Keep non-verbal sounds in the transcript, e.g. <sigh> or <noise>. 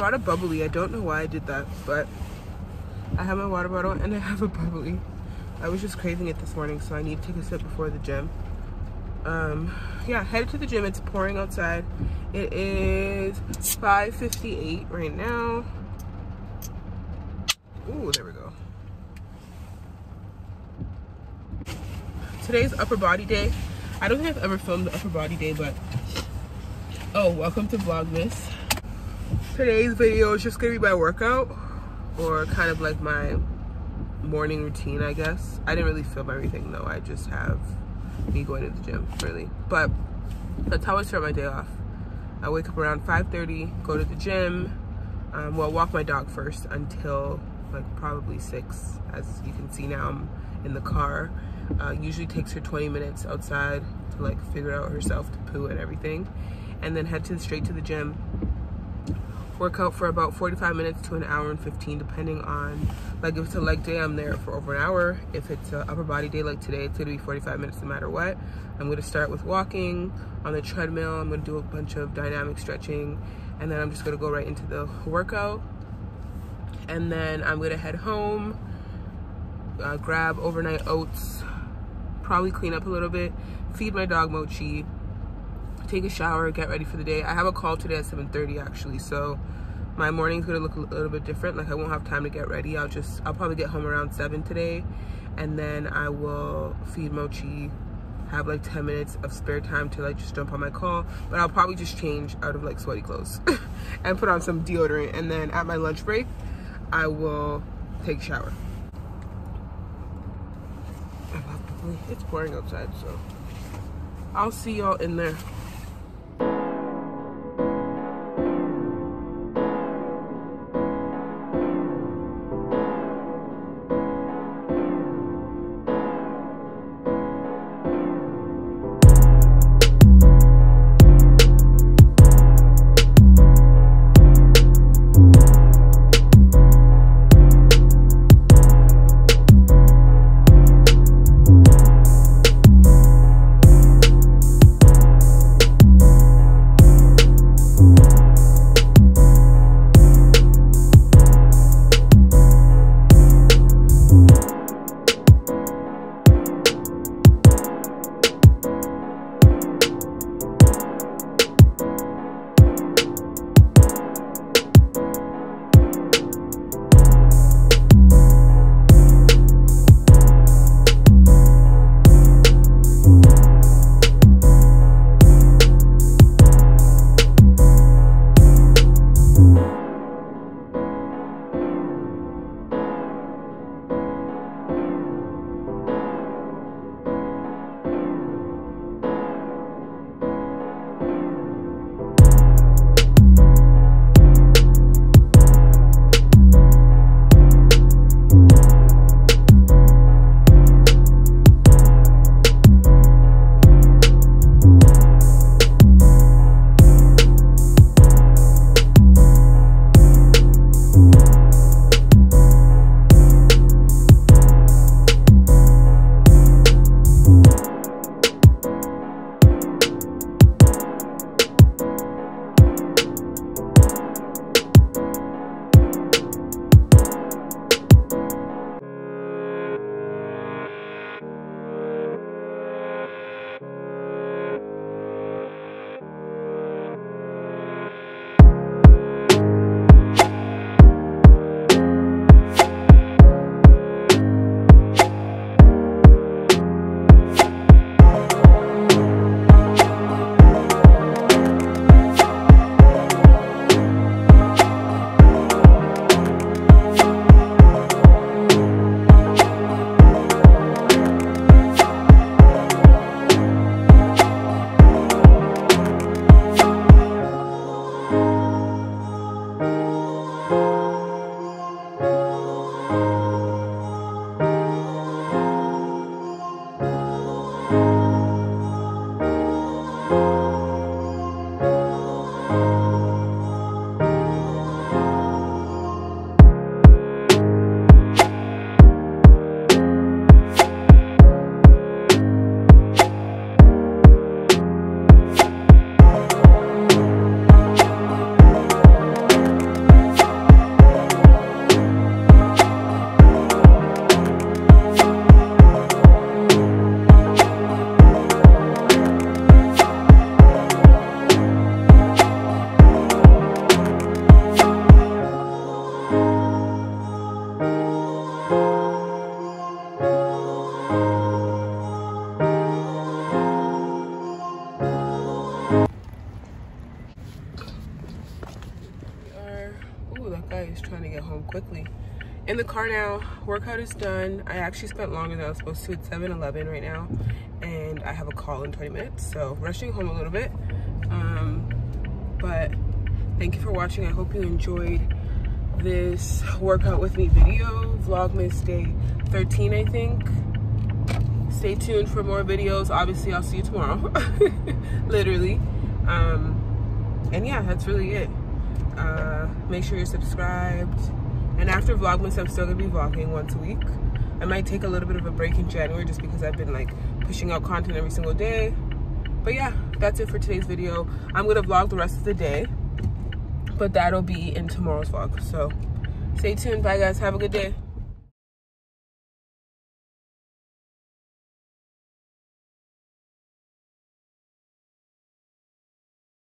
brought a bubbly. I don't know why I did that, but I have my water bottle and I have a bubbly. I was just craving it this morning, so I need to take a sip before the gym. Um, yeah, headed to the gym. It's pouring outside. It is 5:58 right now. Ooh, there we go. Today's upper body day. I don't think I've ever filmed the upper body day, but oh, welcome to Vlogmas. Today's video is just gonna be my workout or kind of like my morning routine, I guess. I didn't really film everything though. I just have me going to the gym, really. But that's how I start my day off. I wake up around 5.30, go to the gym, um, well, walk my dog first until like probably 6. As you can see now, I'm in the car. Uh, usually takes her 20 minutes outside to like figure out herself to poo and everything. And then head to straight to the gym work out for about 45 minutes to an hour and 15 depending on like if it's a leg day i'm there for over an hour. If it's an upper body day like today it's gonna be 45 minutes no matter what. I'm gonna start with walking on the treadmill. I'm gonna do a bunch of dynamic stretching and then i'm just gonna go right into the workout. And then i'm gonna head home uh, grab overnight oats probably clean up a little bit feed my dog mochi take a shower, get ready for the day. I have a call today at 7.30 actually, so my morning's gonna look a little bit different. Like I won't have time to get ready. I'll just, I'll probably get home around seven today and then I will feed Mochi, have like 10 minutes of spare time to like just jump on my call. But I'll probably just change out of like sweaty clothes <laughs> and put on some deodorant. And then at my lunch break, I will take a shower. It's pouring outside, so I'll see y'all in there. Quickly. In the car now, workout is done. I actually spent longer than I was supposed to. It's 7-Eleven right now, and I have a call in 20 minutes, so rushing home a little bit. Um, but thank you for watching. I hope you enjoyed this workout with me video, Vlogmas day 13, I think. Stay tuned for more videos. Obviously, I'll see you tomorrow, <laughs> literally. Um, and yeah, that's really it. Uh, make sure you're subscribed. After Vlogmas, I'm still gonna be vlogging once a week. I might take a little bit of a break in January just because I've been like pushing out content every single day. But yeah, that's it for today's video. I'm gonna vlog the rest of the day, but that'll be in tomorrow's vlog. So stay tuned. Bye guys, have a good day.